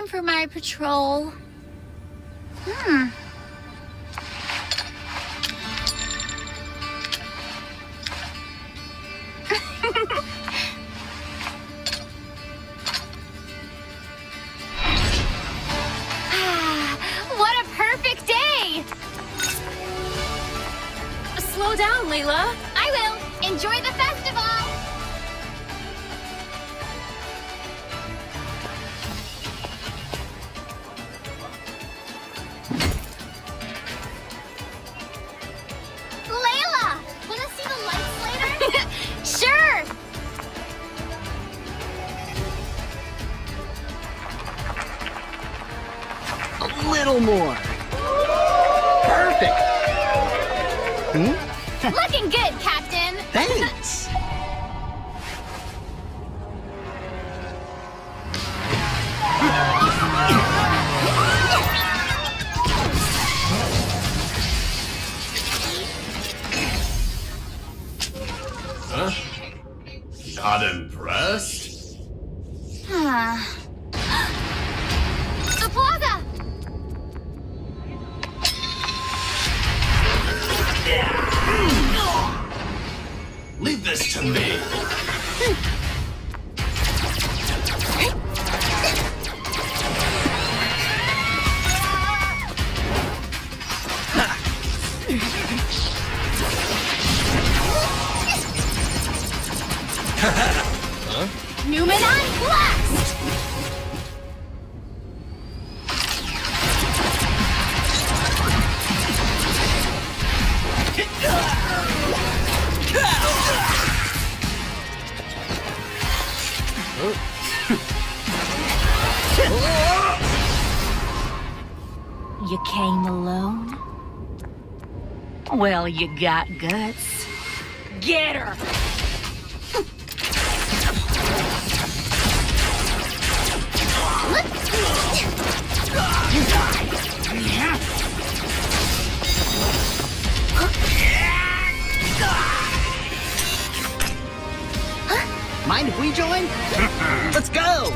Time for my patrol. Hmm. what a perfect day! Slow down, Layla. I will. Enjoy the festival! Little more. Perfect. Hmm? Looking good, Captain! Thanks. Huh? Not impressed? the Hmm. Leave this to me. Numenon Blast! You came alone? Well, you got guts. Get her! Mind if we join? Let's go.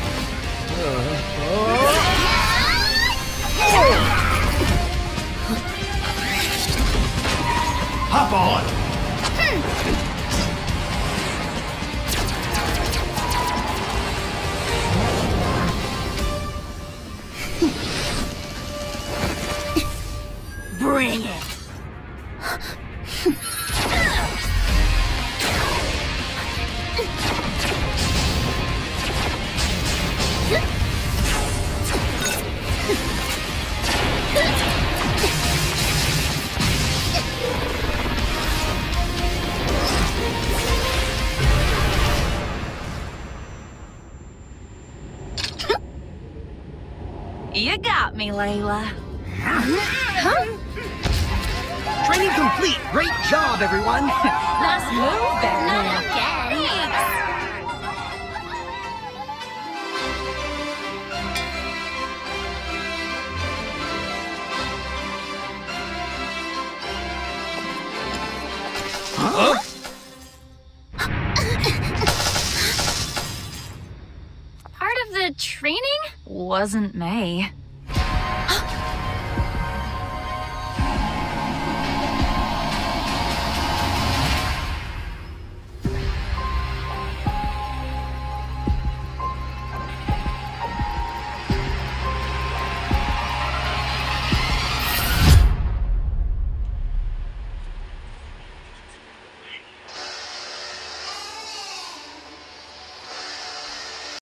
Hop hmm. You got me, Layla. Training complete. Great job, everyone. Nice move, Not again. Huh? Part the training? Wasn't me.